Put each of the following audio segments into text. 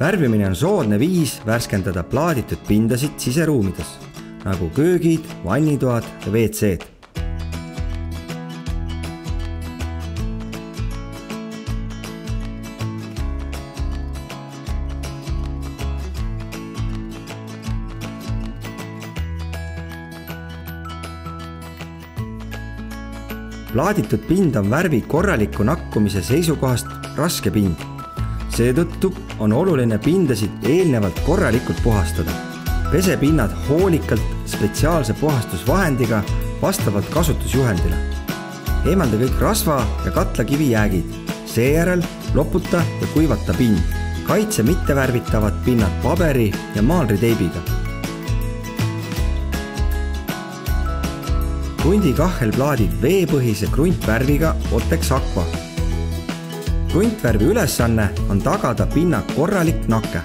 värvimine on soodne viis värskendada plaaditud pindasid siseruumides nagu köögid, vannitoad ja WC-d plaaditud pind on värvi korraliku nakkumise seisukohast raske pind. Seetõttu on oluline pindasid eelnevalt korralikult puhastada. pese pinnad hoolikalt spetsiaalse puhastusvahendiga vastavalt kasutusjuhendile. eemalda kõik rasva ja katlakivi jäägid, seejärel loputa ja kuivata pind. kaitse mittevärvitavad pinnad paberi ja maalriteibiga krundi kahelplaadid veepõhise kruntvärviga Otex Aqua. Kruntvärvi ülesanne on tagada pinna korralik nake.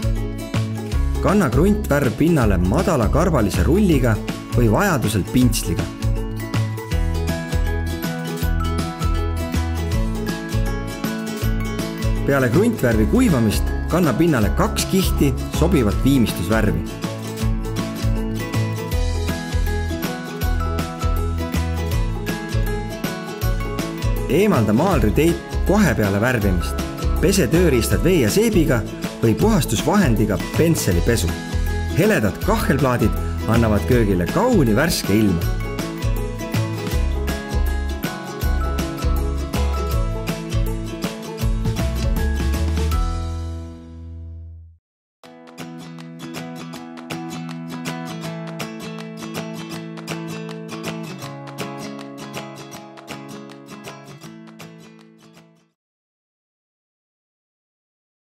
kanna kruntvärv pinnale madalakarvalise rulliga või vajadusel pintsliga. peale kruntvärvi kuivamist kanna pinnale kaks kihti sobivat viimistlusvärvi eemalda maalriteip kohe peale värvimist. pese tööriistad vee ja seebiga või puhastusvahendiga pentselipesu. heledad kahelplaadid annavad köögile kauni värske ilma